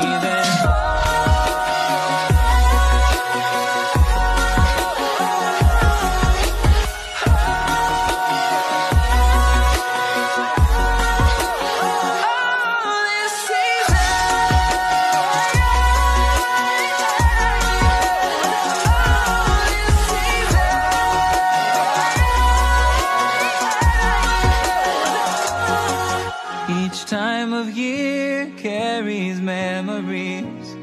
me there. Each time of year carries memories.